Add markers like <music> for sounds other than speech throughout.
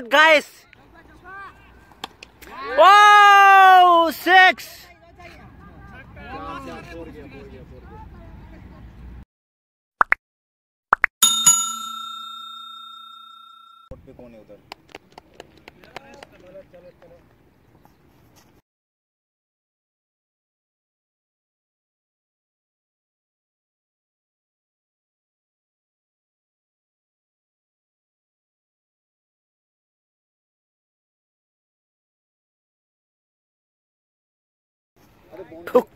out guys. ठुक।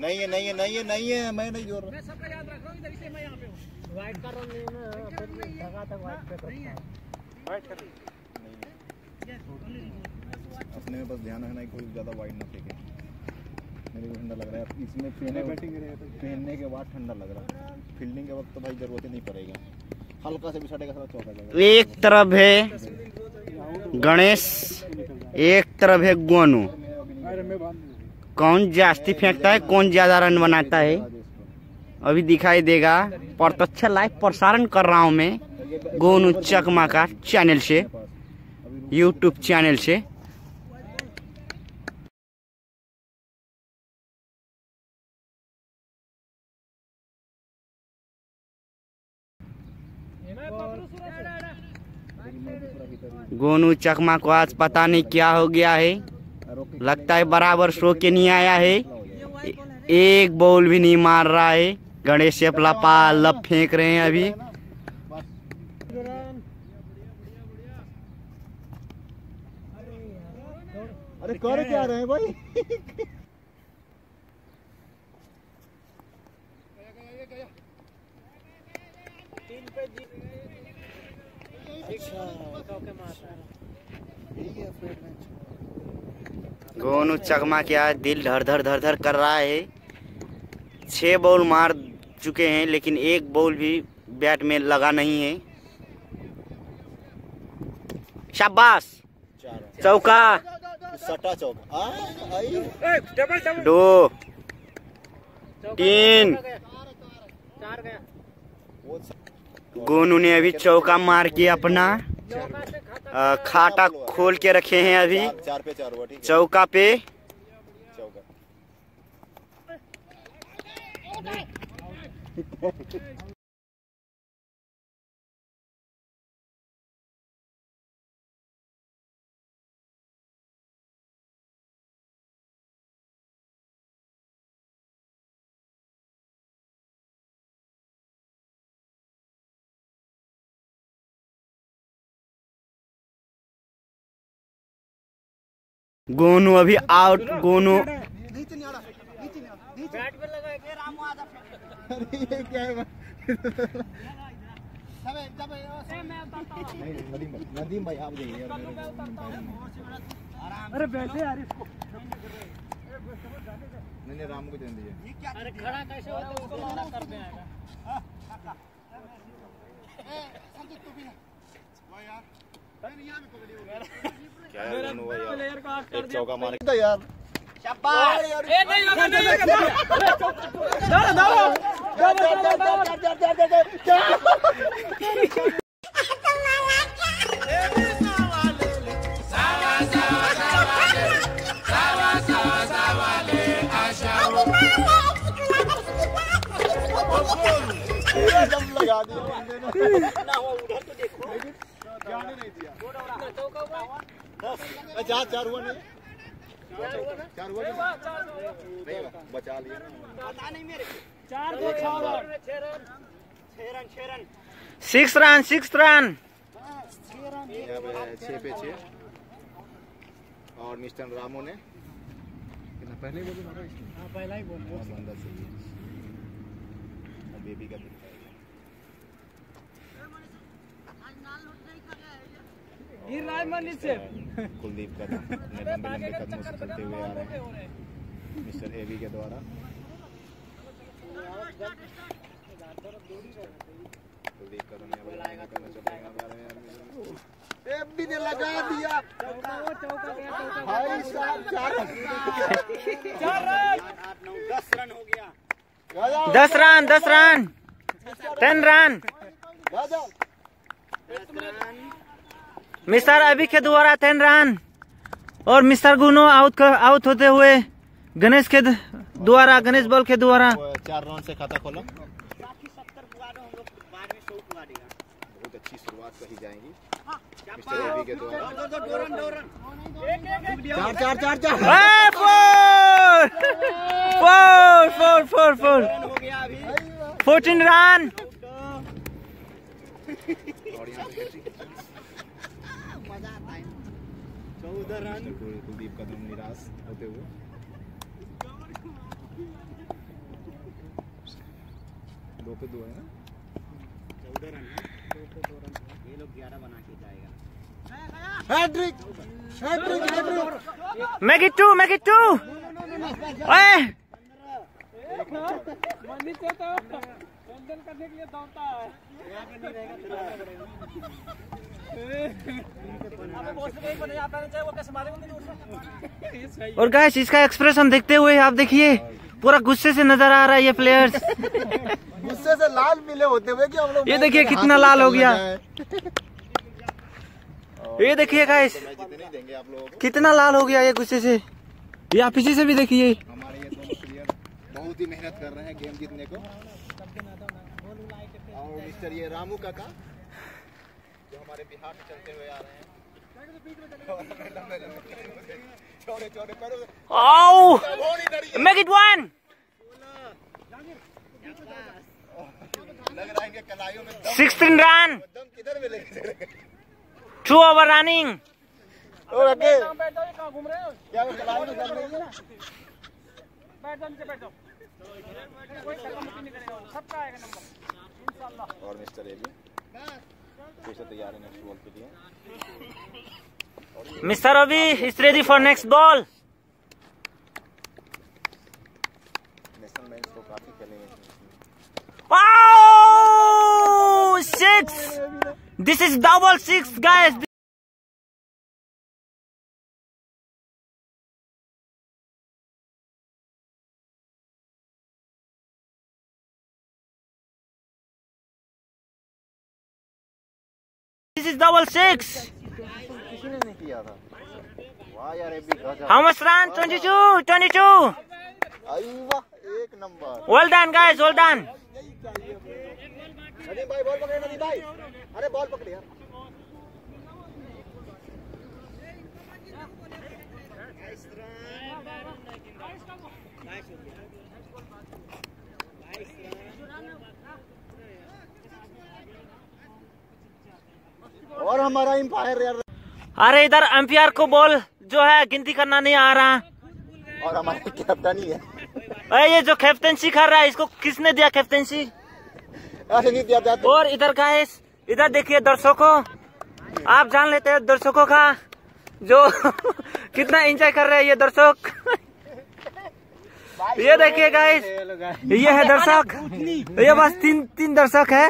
नहीं है नहीं है नहीं है नहीं है मैं नहीं जोड़ रहा। अपने में बस ध्यान रखना है कोई ज़्यादा वाइड ना फेंके। मेरे को ठंडा लग रहा है। इसमें पहने पहनने के बाद ठंडा लग रहा है। फील्डिंग के वक्त तो भाई ज़रूरत ही नहीं पड़ेगी। हल्का से भी सटेगा थोड़ा चौका जाएगा एक तरफ़ है। गणेश, एक तरफ़ है गोनू। कौन जास्ती फेंकता है, कौन ज़्यादा रन बनाता है? अभी दिखाई देगा प्रत्यक्ष लाइव प्रसारण कर रहा हूँ मैं, गोनू चकमा का चैनल से यूट्यूब चैनल से। गोनू चकमा को आज पता नहीं क्या हो गया है। लगता है बराबर सो के नहीं आया है। एक बॉल भी नहीं मार रहा है। गणेश अपना पाल फेंक रहे हैं अभी। अरे कर क्या रहे हैं भाई? गोनू चकमा के आज दिल धर धर धर धर कर रहा है छह बॉल मार चुके हैं लेकिन एक बॉल भी बैट में लगा नहीं है शाबाश चौका सटा चौक दो तीन वो गोनू ने अभी चौका मार के अपना खाटा खोल के रखे हैं अभी। चौका पे। चौका। <laughs> <laughs> गोनू अभी आउट गोनू। अरे ये क्या है <laughs> नहीं नदीम भाई नदीम भाई आप जाइए यार मेरे को अरे बैठे यार इसको। नहीं नहीं राम को देने दीजिए। अरे खड़ा कैसे होता है उसको मना कर देगा <laughs> क्या है। दोनों भाई यार प्लेयर को आउट कर एक चौका मार तो यार ए नहीं होगा नहीं होगा दादा दादा एकदम लगा दिया बंदे ने जाने नहीं दिया चार चार हुआ नहीं चार हुआ नहीं नहीं बचा लिया ना चार को छह रन सिक्स रन छह रन सिक्स रन यहाँ पे छः पे छः और मिस्टर रामो ने। पहले ही बोली मारा हाँ पहला ही बोल। हाँ, बंदा सही है। बेबी का दिखता है गिर रहा है कुलदीप का लंबे <laughs> लंबे कदमों से चलते हुए आ रहे हैं। मिस्टर एवी के द्वारा। कुलदीप एवी ने लगा दिया। भाई साहब चार दस रन दस रन। टेन रन जा जा मिस्टर अभी के द्वारा टेन रन और मिस्टर गुनो आउट कर, आउट होते हुए गणेश के द्वारा गणेश बॉल के द्वारा। चार राउंड से खाता खोला। बहुत अच्छी शुरुआत कही जाएगी। मिस्टर एबी के द्वारा। चार चार चार चार। Four! Four four four four. Fourteen run. पे। मिस्टर कुल- कुलदीप कदम निराश होते हुए दो पे दो है ना hattrick hattrick hattrick make it two make it two ओए नीचे तो हैंडल करने के लिए दौड़ता है। और गाइस इसका एक्सप्रेशन देखते हुए आप देखिए पूरा गुस्से से नज़र आ रहा है ये प्लेयर्स गुस्से से लाल पीले होते हुए कि हम लोग ये देखिए कितना लाल हो गया। ये देखिए गाइस लोगों कितना लाल हो गया ये गुस्से से। ये आप इसी से भी देखिए। हमारे ये दोनों प्लेयर बहुत ही मेहनत कर रहे हैं गेम जीतने को। और मिस्टर ये रामू काका जो हमारे बिहार से चलते हुए आ रहे हैं। चौड़े चौड़े पैरों आओ! मेक इट वन लग रहा है कि कलाइयों में रन दम किधर में टू ओवर रनिंग और आगे बैठ जाओ ये कहाँ घूम रहे हो? क्या कलाइयों में दम नहीं है? बैठ जाओ नीचे बैठ। जाओ कोई धक्का मुक्की नहीं करेगा सबका आएगा नंबर। इंशाल्लाह और मिस्टर एबी फिर से तैयार है नेक्स्ट बॉल के लिए mister Abhi is ready for next ball national match तो काफ़ी खेले हैं six this is double six guys double six. How much run? 22, 22. Well done, guys. Well done. Nice run. और हमारा एम्पायर यार। अरे इधर एम्पायर को बॉल जो है गिनती करना नहीं आ रहा। और हमारे कैप्टन ही है। अरे ये जो कैप्टनसी कर रहा है इसको किसने दिया कैप्टनसी ऐसे नहीं दिया जाता और इधर गाइस इधर देखिए दर्शकों आप जान लेते हैं दर्शकों का जो <laughs> कितना एंजॉय कर रहे हैं ये दर्शक। ये देखिए गाइस ये है दर्शक। <laughs> ये बस तीन तीन दर्शक है।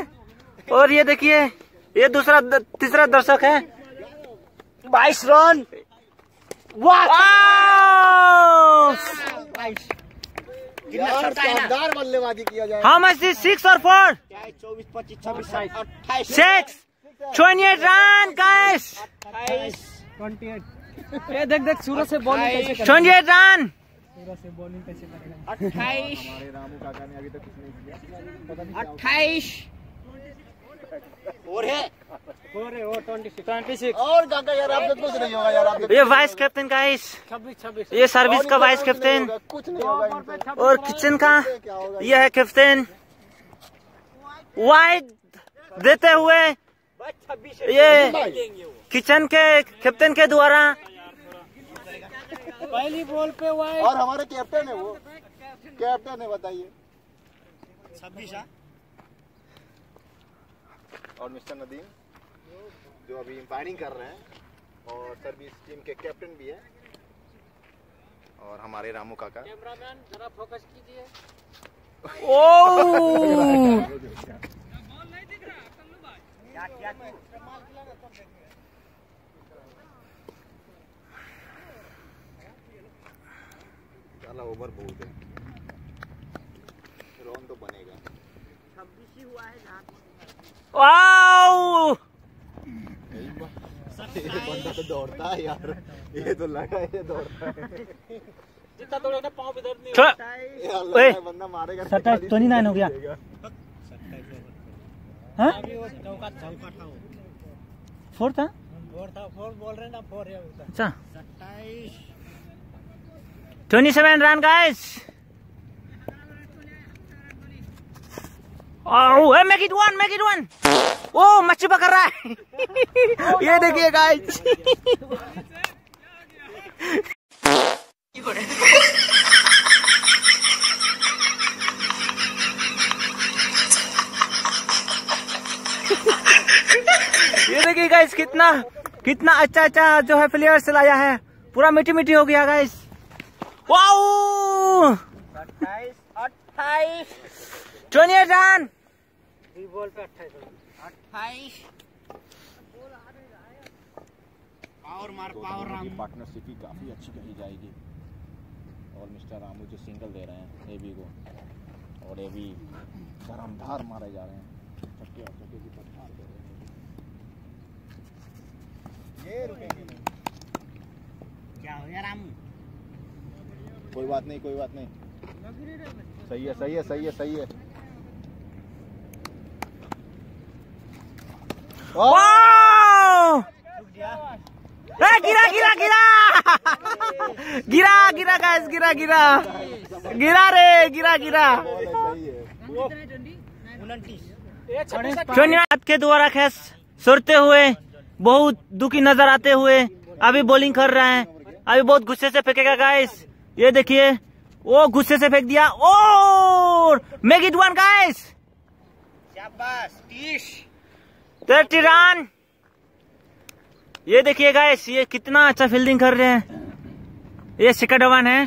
और ये देखिए ये दूसरा तीसरा दर्शक है। बाईस रन। शानदार बल्लेबाजी किया जाए। हाउ मच इज़ सिक्स और फोर चौबीस पच्चीस छब्बीस अट्ठाईस six twenty eight run twenty eight ये देख देख सूरज से बॉलिंग कैसे कर ट्वेंटी एट रन सूरज से बॉलिंग कैसे करेगा? अट्ठाईस। हमारे रामू काका ने अभी तक कुछ नहीं किया पता नहीं क्या अट्ठाईस और है? और है और ट्वेंटी सिक्स और काका यार आपसे कुछ नहीं होगा यार आपसे ये वाइस कैप्टन गाइस छब्बीस छब्बीस। ये सर्विस का वाइस कैप्टन कुछ नहीं होगा और किचन का? ये है कैप्टन वाइड देते हुए। ये किचन के कैप्टन के द्वारा। पहली बॉल पे वाइड और हमारे कैप्टन है वो। कैप्टन है बताइए। छब्बीस और मिस्टर नदीम? जो अभी एम्पायरिंग कर रहे हैं और सर्विस टीम के कैप्टन भी है। और हमारे रामू काका। कैमरामैन जरा फोकस कीजिए। ओवर बहुत है। रन तो बनेगा। वाओ बंदा तो दौड़ता है यार ये तो लगा ये दौड़ता है जितना दौड़ेगा पाँव भी दर्द नहीं लगा है बंदा मारेगा सत्ताईस। ट्वेंटी नाइन हो गया हाँ फोर था अच्छा twenty seven run guys oh it one make it one ओ मच्छी पकड़ रहा है ये देखिए गाइस ये देखिए गाइस कितना कितना अच्छा अच्छा जो है प्लेयर्स लाया है। पूरा मिट्टी मिट्टी हो गया गाइस वाओ अट्ठाईस अट्ठाईस ट्वेंटी एट रन बॉल पे अट्ठाईस पावर मार पावर राम। पार्टनरशिप ही काफ़ी अच्छी कही जाएगी। और मिस्टर रामू जो सिंगल दे रहे हैं एबी को। और एबी धर्मधार मारे जा रहे हैं। छक्के और छक्के की पठार दे रहे हैं। ये रुकेंगे नहीं। क्या हो गया राम? कोई बात नहीं कोई बात नहीं। सही है सही है सही है सही है। ओ! ए, गिरा गिरा गिरा गिरा गिरा गाइस गिरा गिरा गिरा रे गिरा गिरा हाथ के द्वारा खेस सुरते हुए बहुत दुखी नज़र आते हुए अभी बॉलिंग कर रहे हैं। अभी बहुत गुस्से से फेंकेगा गाइस ये देखिए वो गुस्से से फेंक दिया और मेक इट वन गाइस शाबाश थर्टी रन ये देखिए गाइस ये कितना अच्छा फील्डिंग कर रहे हैं। ये शिखर धवन है।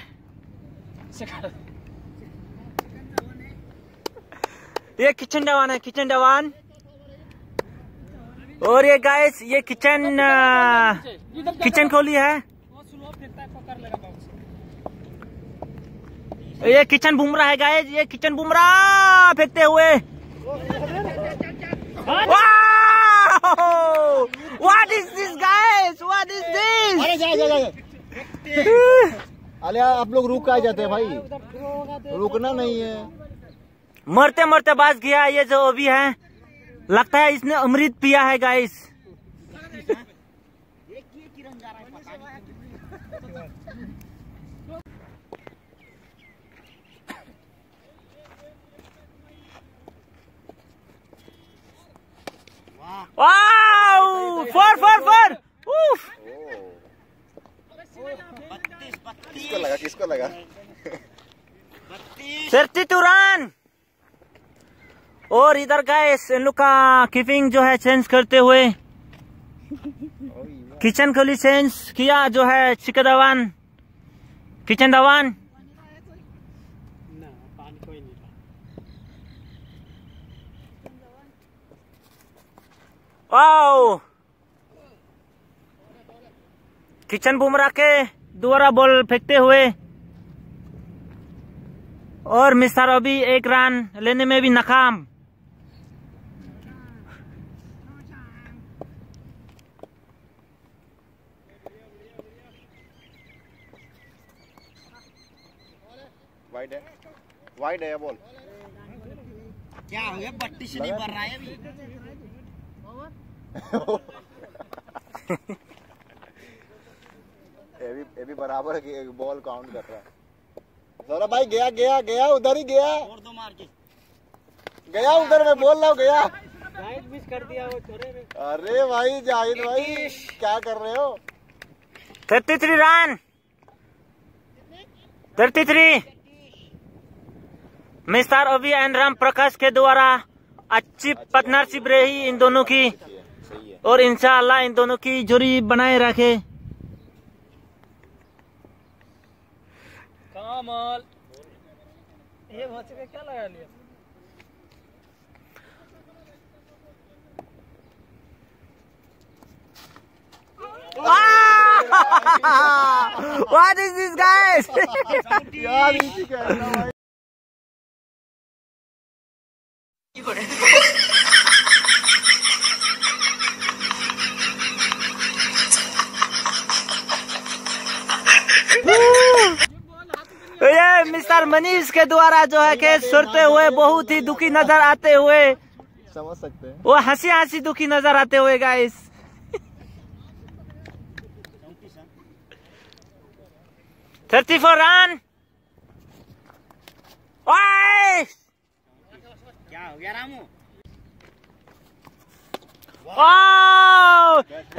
ये किचन धवन है किचन धवन और ये गाइस ये किचन किचन कोहली है स्लो फेंकता है। ये किचन बुमराह है गाइस ये किचन बुमराह फेंकते हुए। <laughs> What is this, guys? What is this? अरे जा जा जा <laughs> अरे आप लोग रुक आ जाते हैं भाई रुकना नहीं है मरते मरते बाज गया ये जो अभी है लगता है इसने अमृत पिया है guys wow four four four उफ किसको लगा किसको लगा थर्टी टू रन और इधर गाइस इन लोग का कीपिंग जो है चेंज करते हुए। किचन कोहली चेंज किया जो है चिकन धवन किचन धवन ना पानी कोई नहीं था वाओ। किचन बुमराह के द्वारा बॉल फेंकते हुए और मिस्टर अभी एक रन लेने में भी नाकाम। वाइड है। वाइड है बॉल क्या हो गया? बत्तीस से नहीं भर रहा है अभी। ये भी ये भी बराबर की बॉल काउंट कर रहा है। सौरभ भाई गया गया गया उधर ही गया। और दो मार के। गया उधर मैं बोल रहा हूँ गया। राइट मिस कर दिया वो छोरे ने। अरे भाई जाहिद भाई क्या कर रहे हो? Thirty three run thirty three mister Abhi and Ram Prakash के द्वारा अच्छी पार्टनरशिप रही इन दोनों की। और इंशाअल्लाह इन दोनों की जोड़ी बनाए रखे। कमाल। ये क्या लगा लिया? What is this guys? यार इसी <laughs> ये मिस्टर मनीष के द्वारा जो है कि सुरते हुए बहुत ही दुखी नज़र आते हुए समझ सकते हैं। वो हँसी हँसी दुखी नज़र आते हुए गाइस थर्टी फोर रन क्या हो गया रामू?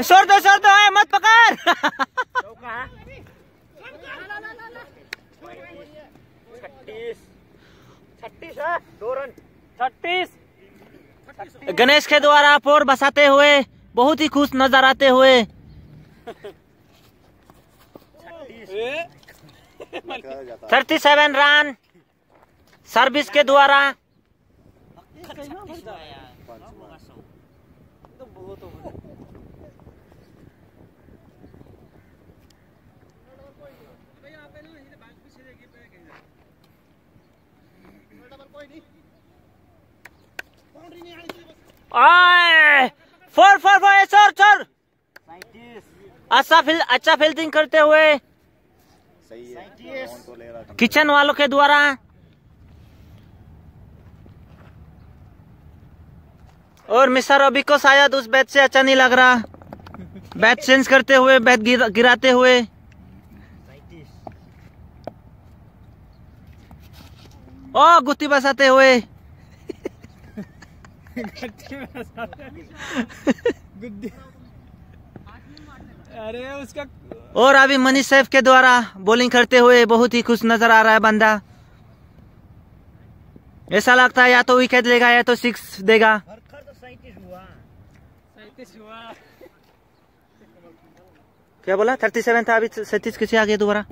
सर दो सर दो मत पकड़! छत्तीस। है? दो रन। छत्तीस। गणेश के द्वारा फोर बसाते हुए बहुत ही खुश नज़र आते हुए। Thirty seven run. सर्विस के द्वारा। Four four four sir sir अच्छा फील अच्छा फील्डिंग करते हुए। किचन वालों के द्वारा। और मिस्टर अभी को शायद उस बैट से अच्छा नहीं लग रहा। बैट चेंज करते हुए बैट गिरा, गिराते हुए। ओ गुत्ती बसाते हुए। अरे उसका और अभी मनीष सैफ के द्वारा बॉलिंग करते हुए बहुत ही खुश नज़र आ रहा है बंदा। ऐसा लगता है या तो विकेट लेगा या तो सिक्स देगा। क्या बोला? थर्टी सेवन था अभी सैतीस किसी आ गया दोबारा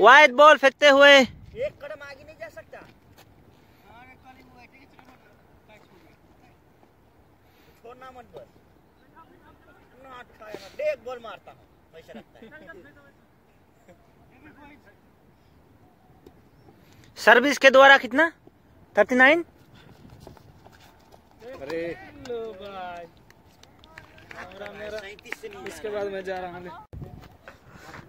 वाइट बॉल फेंकते हुए। एक कदम आगे नहीं जा सकता छोड़ना मत बस डेग बॉल मारता हूँ है। सर्विस के द्वारा कितना? Thirty nine? अरे। लो भाई हमारा मेरा सैंतीस से नहीं इसके बाद मैं जा रहा हूँ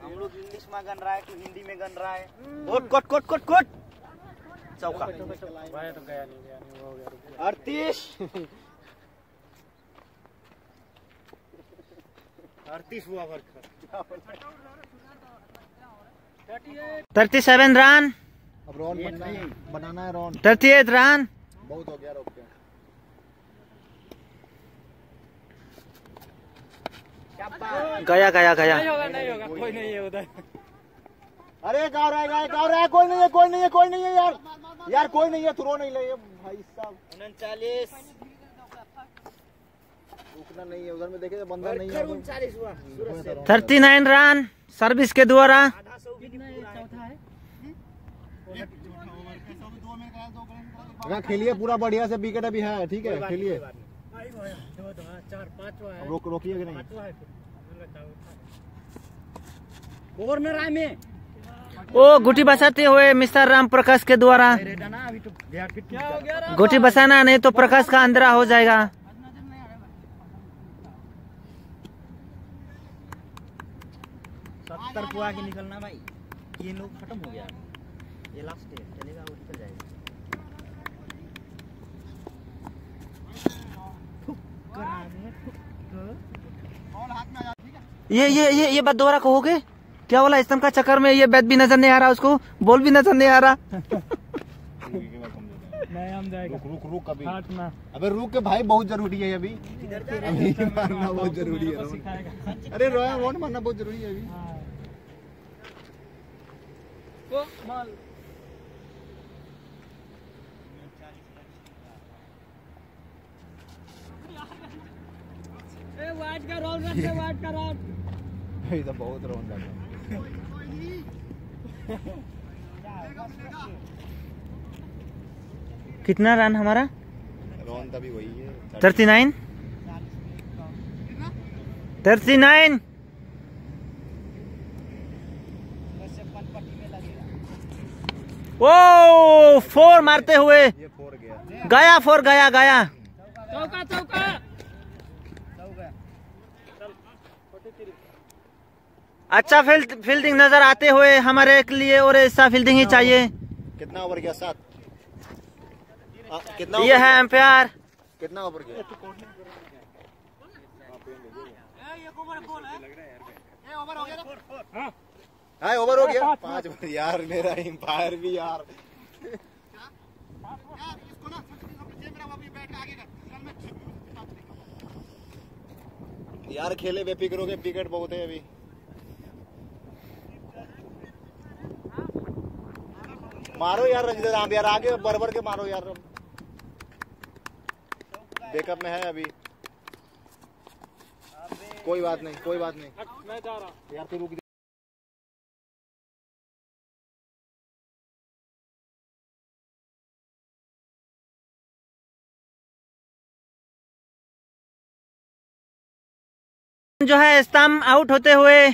हम लोग इंग्लिश में गन रहा है तू हिंदी में गन रहा है। Coat coat coat coat coat. चौका। तो गया नहीं गया नहीं हो गया। अड़तीस। अड़तीस हुआ थर्टी सेवन रन। अब रॉन बनना है बनाना है रॉन। Thirty eight run. बहुत हो गया रोक के। गया गया गया। नहीं होगा नहीं होगा कोई नहीं है उधर। अरे गाँव रहा है गाँव रहा है कोई नहीं है कोई नहीं है कोई नहीं है यार। यार कोई नहीं है थ्रो नहीं ले भाई साहब। उनचालीस रुकना नहीं है उधर में देखे बंदा नहीं है उनचालीस हुआ सूरज से थर्टी नाइन रन सर्विस के द्वारा। है हाँ, खेलिए पूरा बढ़िया से विकेट अभी है ठीक है खेलिए। चार रोक रोकिए कि नहीं? कॉर्नर आए में ओ गुटी बसाते हुए मिस्टर राम प्रकाश के द्वारा। तो हो गुटी बसाना नहीं तो प्रकाश का अंदरा हो जाएगा। सत्तर को आगे निकलना भाई। ये लोग खत्म हो गया। ये लास्ट है चलेगा और निकल जाएगा। ये ये ये ये बात दोबारा कहोगे? क्या बोला स्तंभ का चक्कर में ये बैट भी नज़र नहीं आ रहा उसको? बॉल भी नज़र नहीं आ रहा। रुक रुक रुक अभी। अबे रुक के भाई बहुत ज़रूरी है अभी। अभी मारना बहुत ज़रूरी है। अरे रोया रोन मारना बहुत ज़रूरी है अभी। माल ए वाट का वाट का तो बहुत रोन लगा कितना रन हमारा? रोन तभी वही है। 39 39 वो फोर मारते हुए। गया।, फोर गया गया। चौका चौका। अच्छा फ़ील्ड फील्डिंग नज़र आते हुए हमारे के लिए और ऐसा फील्डिंग ही चाहिए। कितना ओवर गया? सात। कितना ये है एम्पायर कितना ओवर गया? ये ओवर हो। गया ओवर हो गया। पाँच ओवर यार मेरा एम्पायर भी यार। यार खेले बेफिक्र हो गए विकेट बहुत है अभी। मारो यार रंजित राम यार आगे बरबर के मारो यार। बैकअप में है अभी। कोई बात नहीं कोई बात नहीं। मैं जा रहा यार तू रुक जा। है स्तंभ आउट होते हुए।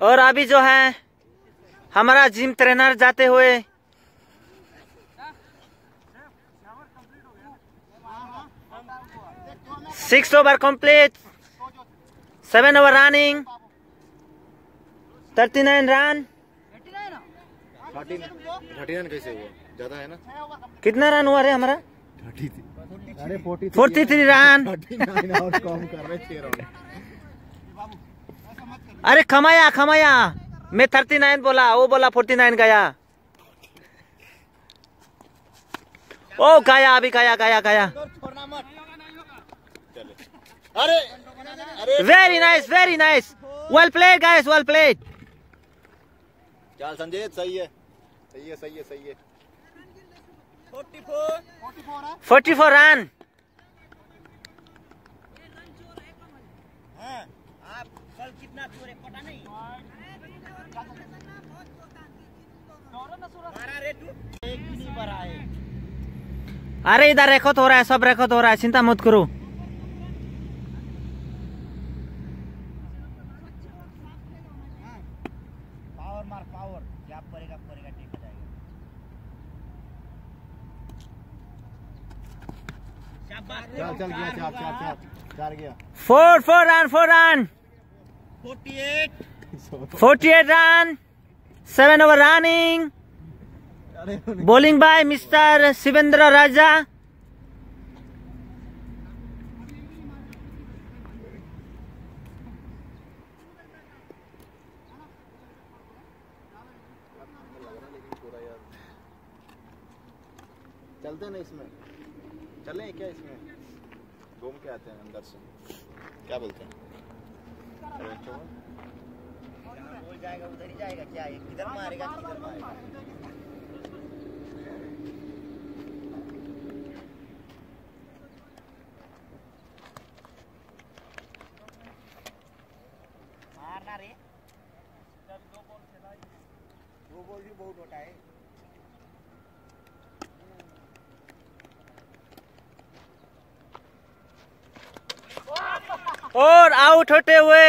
और अभी जो है हमारा जिम ट्रेनर जाते हुए। Six over complete seven over running thirty nine run thirty run कैसे हुआ? ज़्यादा है ना? कितना रन हुआ रे हमारा? थर्टी अरे फोर्टी थ्री रन अरे खमाया खमाया। मैं थर्टी नाइन बोला वो बोला फोर्टी नाइन गया। ओ गया अभी गया गया गया। अरे अरे। Very nice very nice well played guys well played चल संजय सही है। सही है सही है सही है। Forty four? रन अरे इधर रेखत हो रहा है सब रेखत हो रहा है चिंता मत करो पावर मार पावर क्या पड़ेगा पड़ेगा ठीक हो जाएगा चल चल गया चार चार चार चार गया। Four four run four run. Forty eight. Forty eight run. Seven over running. Bowling by Mr. Sivendra Raja. चलते ना इसमें। चले क्या इसमें? घूम के आते हैं अंदर से? क्या बोलते हैं? अरे जाएगा उधर ही जाएगा क्या? ये किधर मारेगा किधर मारेगा? मारना रे। दो बॉल भी बहुत होता है और आउट होते हुए।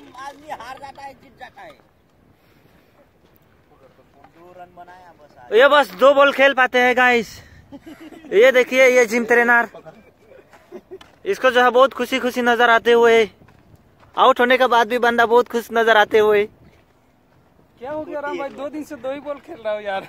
में आदमी हार जाता है जीत जाता है। दो रन बनाया बस ये बस दो बॉल खेल पाते हैं गाइस <laughs> ये देखिए ये जिम ट्रेनर इसको जो है बहुत खुशी खुशी नज़र आते हुए आउट होने के बाद भी बंदा बहुत खुश नज़र आते हुए. क्या हो गया राम भाई? दो दिन से दो ही बॉल खेल रहा हूँ यार।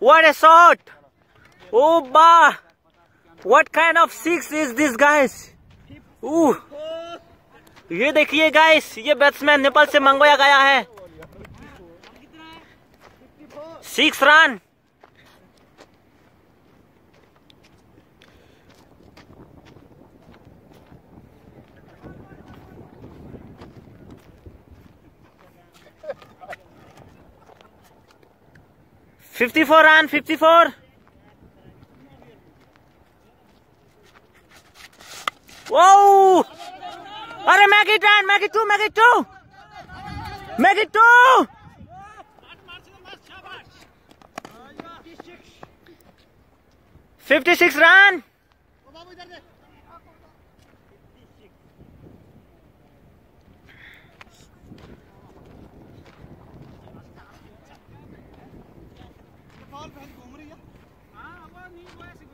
What a shot! Oh, bah! What kind of six is this, guys? Ooh. ये देखिए गाइस ये बैट्समैन नेपाल से मंगवाया गया है six run fifty four run fifty four Whoa! अरे make it ten make it two make it two make it two fifty six run Come here, Wes.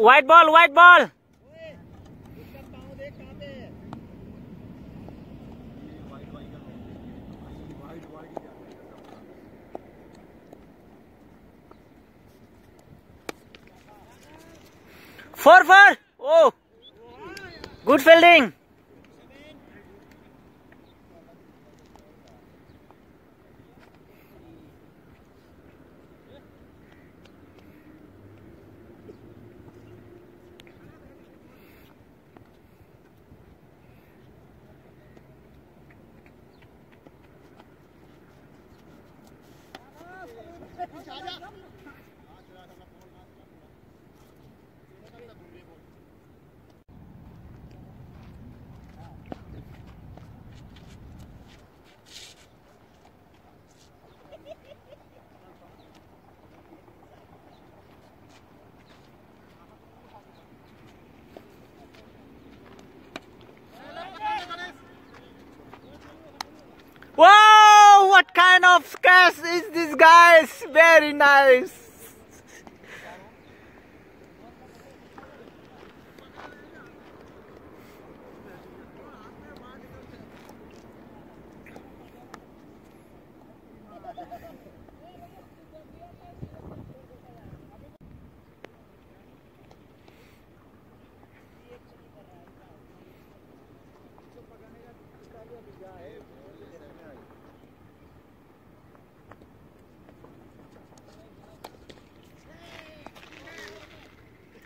White ball white ball four four oh good fielding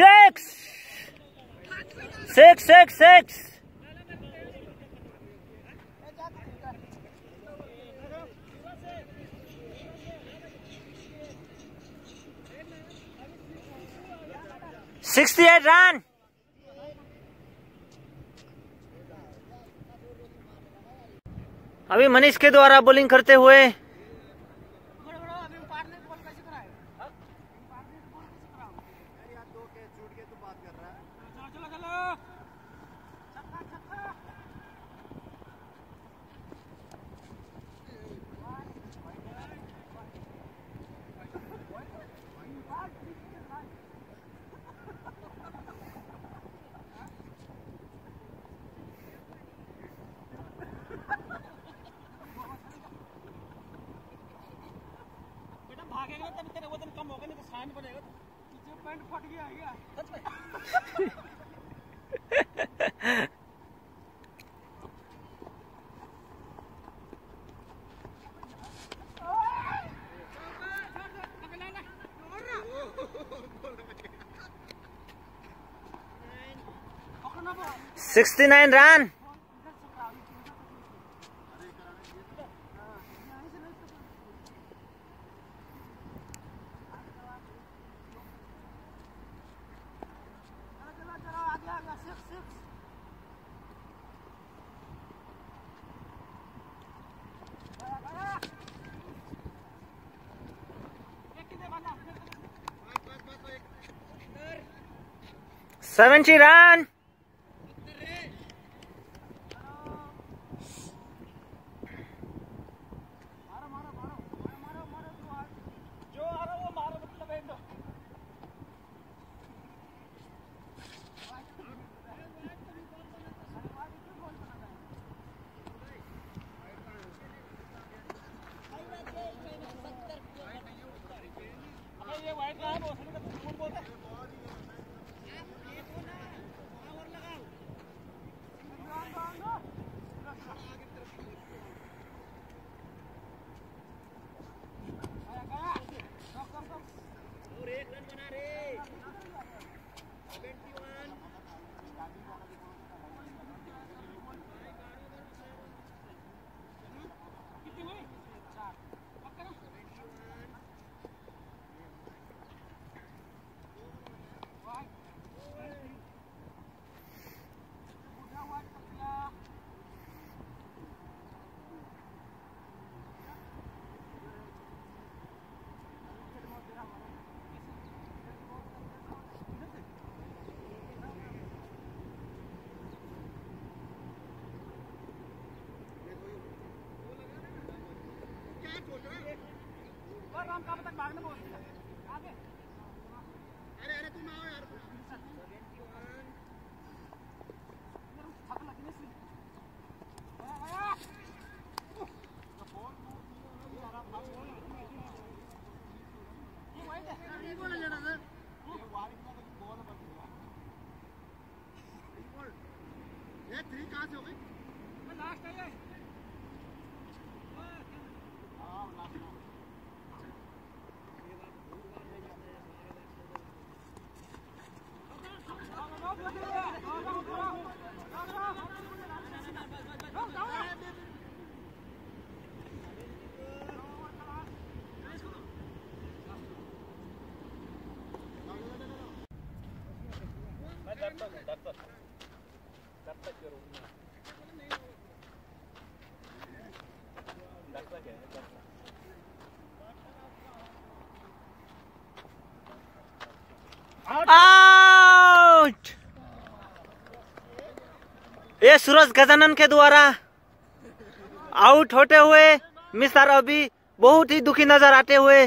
six. Six, six, six. Sixty eight run. अभी मनीष के द्वारा bowling करते हुए sixty nine run seventy run जो आ रहा वो मारो मतलब एक दो अबे ये वाइट लाइन वो सभी का फुट बोलते और राम कब तक भागने बोल आगे अरे अरे तुम आओ यार थक लगी नहीं सी है ये थ्री कहाँ से हो गई आउट ये सूरज गजानन के द्वारा आउट होते हुए मिस्टर अभी बहुत ही दुखी नज़र आते हुए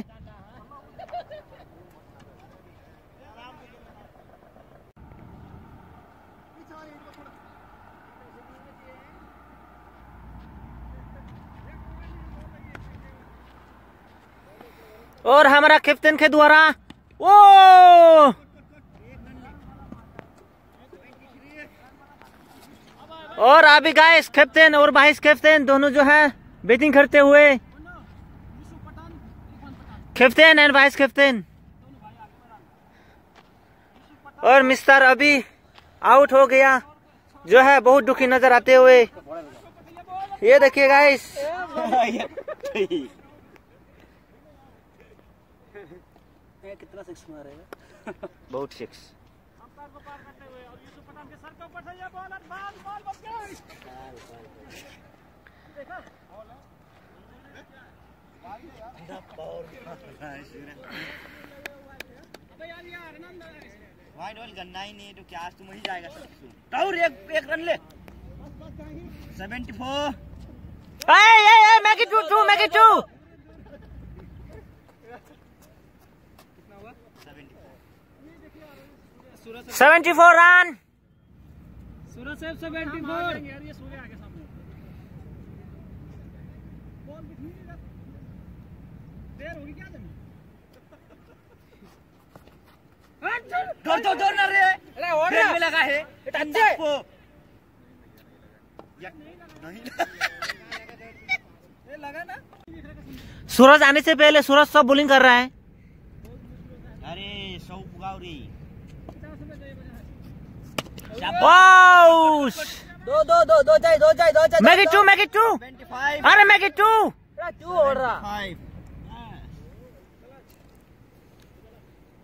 और हमारा कैप्टन के द्वारा। ओ! और अभी गाइस कैप्टन और वाइस कैप्टन दोनों जो है बैटिंग करते हुए। कैप्टन एंड वाइस कैप्टन और मिस्टर अभी आउट हो गया, जो है बहुत दुखी नज़र आते हुए। ये देखिए गाइस <laughs> कितना सिक्स मारेगा बहुत सिक्स पार करते हुए और यूसुफ पठान के सर के ऊपर से ये बॉल और बॉल बॉल बच गई देखा अबे यार ये आनंद है? वाइट बॉल गन्ना ही नहीं तो क्या आज तुम वही जाएगा सब और एक एक रन ले। Seventy four Hey, hey, hey, make it two, two, make it two. Seventy-four run. Suraj साहब सेवेंटी फोर यार ये सूर्य आगे सामने बॉल दिख फोर रन देर होगी क्या जमी दौड़ दौड़ दौड़ ना रे। अरे हो में लगा है। नहीं। <laughs> लगा ना। सूरज आने से पहले सूरज सब बोलिंग कर रहा है अरे सौ पुगाओ रे वाओ दो दो दो दो चाहिए दो चाहिए दो चाहिए it two. ट्वेंटी फाइव अरे it two. टू हो रहा।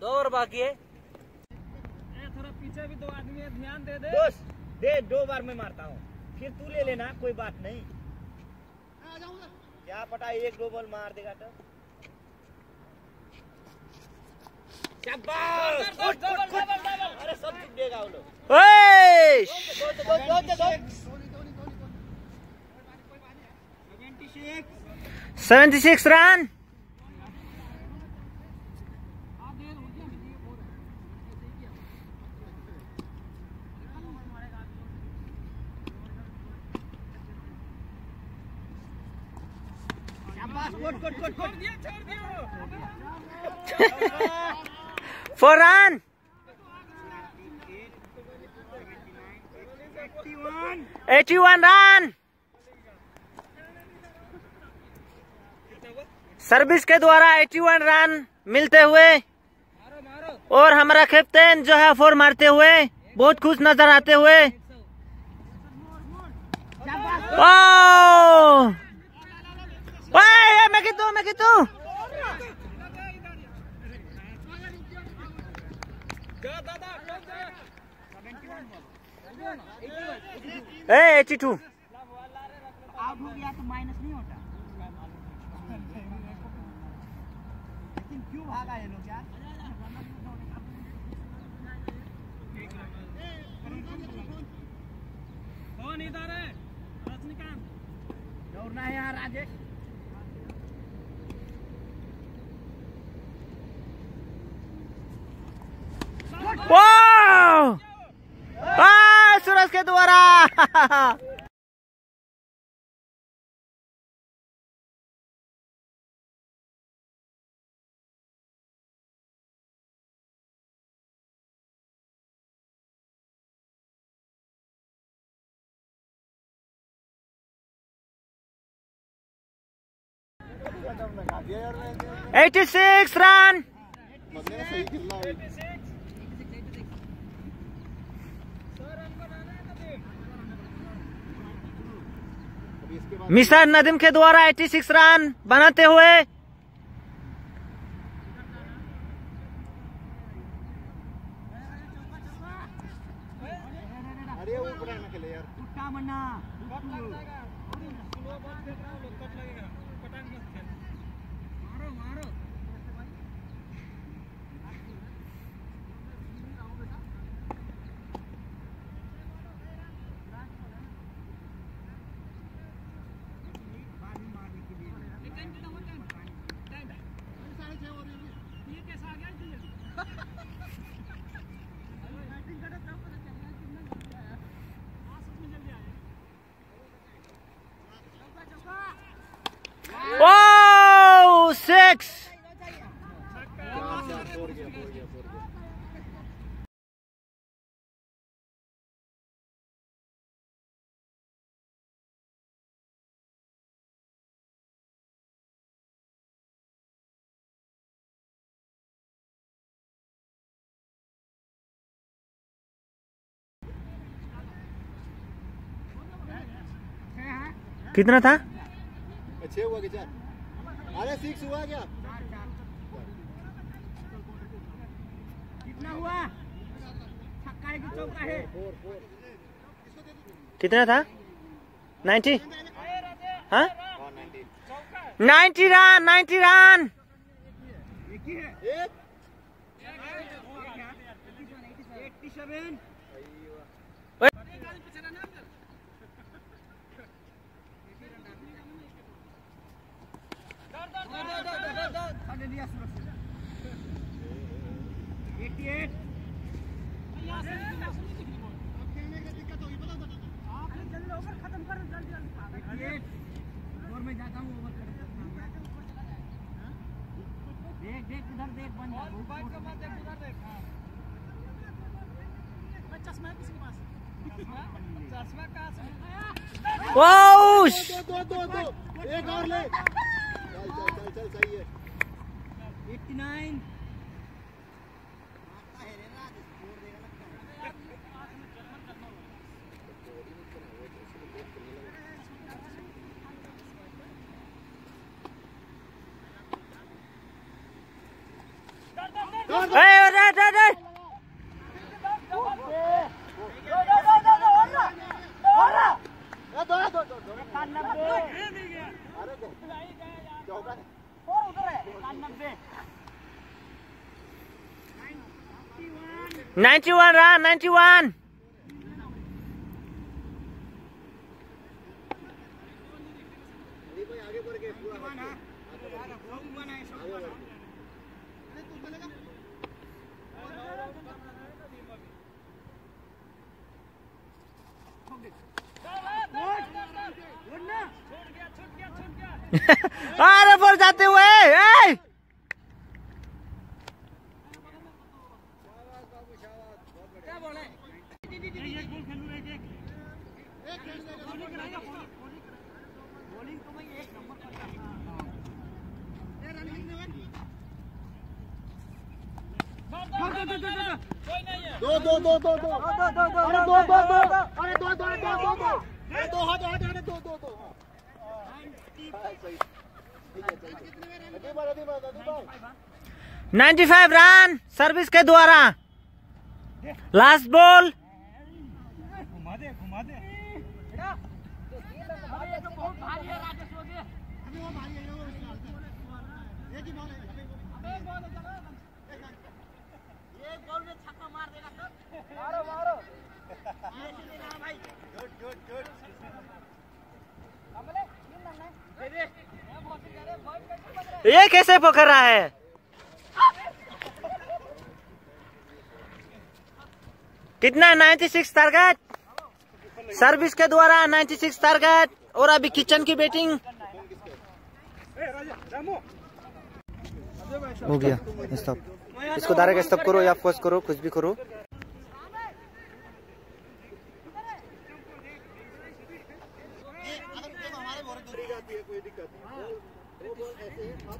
दो और बाकी है। थोड़ा पीछे भी दो आदमी है ध्यान दे दे। दे दो बार मैं मारता हूँ। फिर तू ले लेना कोई बात नहीं। क्या पता एक दो बॉल मार देगा तो शाबाश गुड गुड गुड अरे सब चुप देगा वो लोग Hey. Seventy-six run. शाबाश गुड गुड गुड गुड दिया छोड़ दिया। <laughs> Four run. Eighty-one run. Service के द्वारा 81 रन मिलते हुए और हमारा कैप्टन जो है फोर मारते हुए बहुत खुश नज़र आते हुए ओह! ओए, मैं कितू मैं कितू जा दादा चल जा ए एटी टू आउट हो गया तो माइनस नहीं होता लेकिन क्यों भागा ये लोग यार कौन इधर है रजनीकांत दौड़ना है यहाँ राजेश वाह! आ, सूरज के द्वारा एटी सिक्स रन मज़े में सही खेल रहा है अभी इसके बाद मिसार नदीम के द्वारा 86 रन बनाते हुए मारो वो ऊपर ना खेले यार टूटा मना कट लग जाएगा स्लो बॉल फेंक रहा हूँ लोग कट लगेगा पटान मत खेल मारो मारो ये कैसा आ गया तुझे ओ सिक्स कितना था छह हुआ कि चार अरे सिक्स हुआ क्या कितना हुआ छक्का कितना था नाइन्टी हाँ ninety run ninety run wow दो एक और ले चल चल चल चल चाहिए ए रे रे रे ए, दो दो दो दो अरे दो क्या होगा ninety one run ninety one. अरे <laughs> जाते हुए! दो दो दो दो दो अरे दो दो दो अरे दो दो दो दो दो दो अरे दो दो दो हाँ, फाइव ठीक है सही है अभी बार अभी बार अभी बार 95 रन सर्विस के द्वारा लास्ट बॉल ये कैसे पकड़ रहा है? कितना? 96 टारगेट सर्विस के द्वारा 96 टारगेट और अभी किचन की बैटिंग हो गया स्टॉप इसको डायरेक्ट स्टॉप करो या फोर्स करो, कुछ भी करो आती है कोई दिक्कत नहीं वो बॉल ऐसे ही हाथ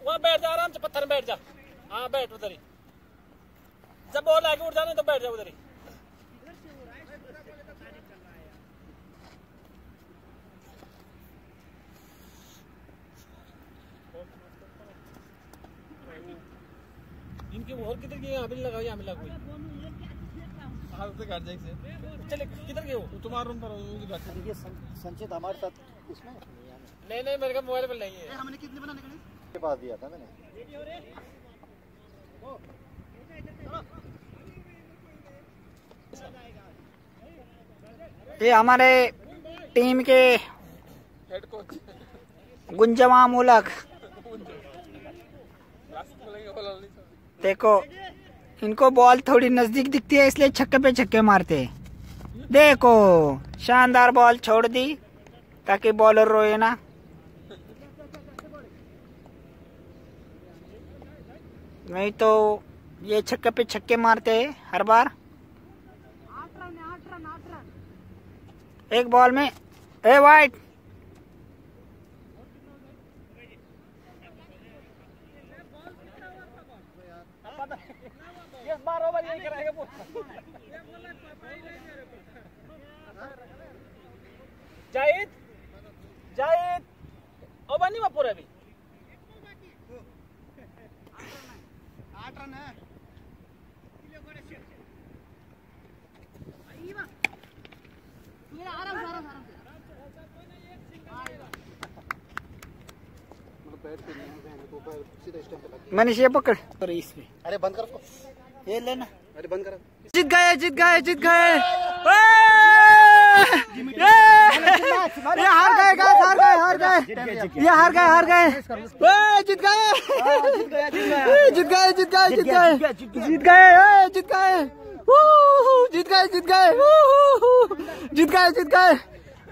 वहाँ बैठ जा, आराम से पत्थर बैठ जा। हाँ बैठ उधर ही। जब बॉल आगे उठ जाने तो बैठ जा उधर ही। इनके और किधर गए यहाँ भी लगाओ यहाँ भी लगाओ चले किधर गए हो? तुम्हारे रूम पर देखिए संचित हमारे साथ उसमें नहीं नहीं मेरे का मोबाइल पर नहीं है। हमने कितने बनाने के पास दिया था मैंने। ये हमारे टीम के हेड कोच गुंजमा मूलक। देखो इनको बॉल थोड़ी नज़दीक दिखती है, इसलिए छक्के पे छक्के मारते हैं। देखो, शानदार बॉल छोड़ दी, ताकि बॉलर रोए ना। नहीं तो ये छक्के पे छक्के मारते हैं हर बार। एक बॉल में, ए, वाइट! ओवर यही कराएगा वो। जाहिद जाहिद ओवर नहीं हुआ पूरा अभी मनीष ये पकड़। और इसमें अरे बंद कर उसको। ये लेना अरे बंद कर। जीत गए जीत गए जीत गए। ये हार गए गाइस हार गए हार गए। ये हार गए हार गए। जीत गए। जीत गए जीत गए जीत गए। जीत गए जीत गए। जीत गए जीत गए। जीत गए जीत गए।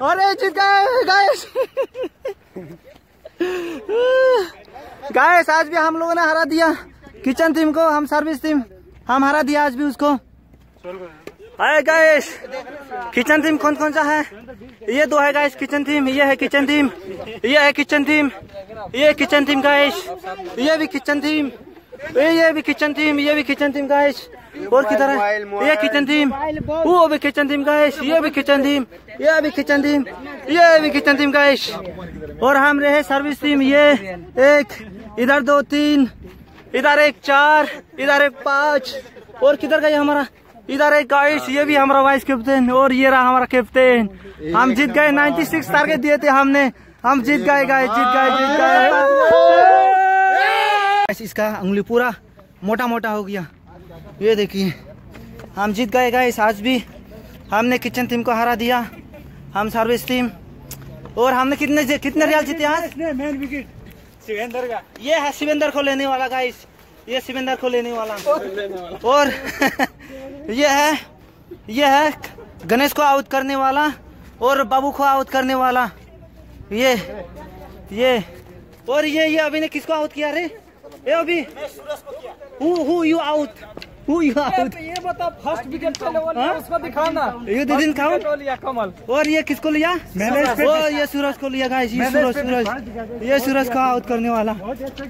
अरे जीत गए गाइस गाइस <laughs> आज भी हम लोगों ने हरा दिया। किचन टीम को हम सर्विस टीम हम हरा दिया आज भी उसको। हाय गाइस किचन थीम कौन कौन सा है? ये दो है गाइस किचन टीम ये है किचन थीम ये है किचन थीम ये किचन थीम गाइस ये भी किचन थीम ये भी किचन टीम ये भी किचन टीम गाइस और किधर है? ये किचन थीम वो भी किचन थीम गाइस ये भी किचन थीम ये भी किचन थीम ये भी किचन थीम गाइस और हम रहे सर्विस थीम ये एक इधर दो तीन इधर एक चार, इधर एक पाँच। और किधर गया हमारा? इधर एक गाइस ये भी हमारा वाइस कैप्टन और ये रहा हमारा कैप्टन हम जीत गए 96 टारगेट दिए थे हमने। हम जीत गए गाइस जीत गए जीत गए। इसका उंगली पूरा मोटा मोटा हो गया। ये देखिए। हम जीत गए गाइस आज भी। हमने किचन टीम को हरा दिया। हम सर्विस टीम और हमने कितने कितने रियाल जीते आज? मेन विकेट शिवेंद्र का। ये है शिवेंद्र को लेने वाला का ये शिवेंद्र को लेने वाला। और <laughs> ये है ये है गणेश को आउट करने वाला और बाबू को आउट करने वाला। ये ये। और ये ये अभी ने किसको आउट किया रे? ये अभी। हु हु यू आउट यू आउट ये बता फ़र्स्ट विकेट चले वाला? उसको दिखाना। यू डिडंट काउंट तो लिया कमल। और ये किसको लिया? ओ ये सूरज को लिया गाइस ये सूरज सूरज। ये सूरज को आउट करने वाला।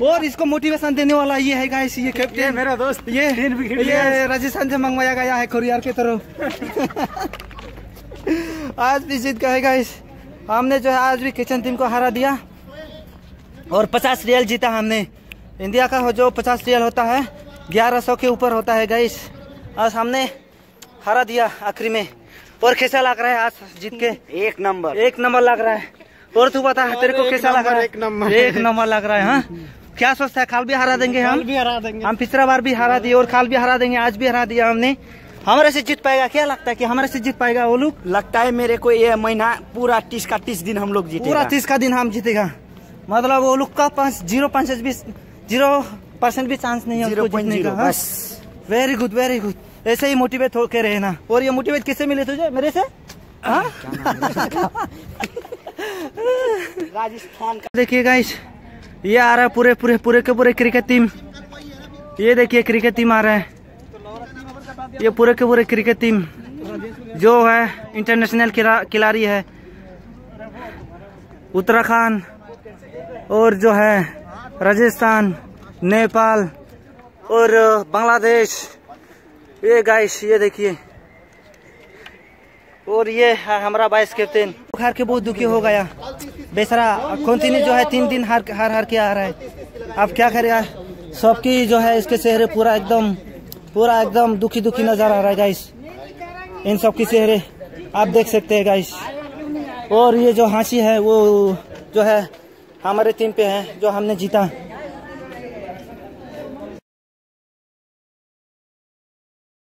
और इसको मोटिवेशन देने वाला ये है गाइस ये कैप्टन मेरा दोस्त। ये ये राजस्थान से मंगवाया गया है कोरियर की तरफ़। आज भी जीत गए गाइस। हमने जो है आज भी किचन टीम को हरा दिया। और पचास रियल जीता हमने। इंडिया का जो पचास रियल होता है ग्यारह सौ के ऊपर होता है गाइस आज हमने हरा दिया आखिरी में। और कैसा लग रहा है आज जीत के? एक नंबर। एक नंबर लग रहा है। और तू बता तेरे को कैसा लग रहा है? एक नंबर। एक नंबर लग रहा है हाँ? क्या सोचता है खाल भी हरा देंगे हम? भी हरा देंगे। हम पिछला बार भी हरा दिए और खाल भी हरा देंगे आज भी हरा दिया हमने। हमारे से जीत पाएगा क्या लगता है कि हमारे से जीत पाएगा वो लोग? लगता है मेरे को ये महीना पूरा तीस का तीस दिन हम लोग जीते पूरा तीस का दिन हम जीतेगा। मतलब वो लोग का पास ज़ीरो भी ज़ीरो परसेंट भी चांस नहीं है उसको जीतने का हाँ? बस। वेरी गुड वेरी गुड ऐसे ही मोटिवेट होके रहना। और ये मोटिवेट किससे मिले तुझे? मेरे से? हाँ? राजस्थान का। देखिए गाइस ये आ रहा है पूरे पूरे पूरे के पूरे क्रिकेट टीम ये देखिए क्रिकेट टीम आ रहा है। ये पूरे के पूरे क्रिकेट टीम जो है इंटरनेशनल खिलाड़ी है। उत्तराखंड और जो है राजस्थान। नेपाल और बांग्लादेश। ये गाइस ये देखिए। और ये है हमारा वाइस कैप्टन हार के बहुत दुखी हो गया। बेचारा कंटिन्यू जो है तीन दिन हार हार हार के आ रहा है। अब क्या करेगा सबकी जो है इसके चेहरे पूरा एकदम पूरा एकदम दुखी दुखी नज़र आ रहा है गाइस इन सब चेहरे, आप देख सकते हैं गाइस और ये जो हँसी है, वो जो है हमारे टीम पे है, जो हमने जीता।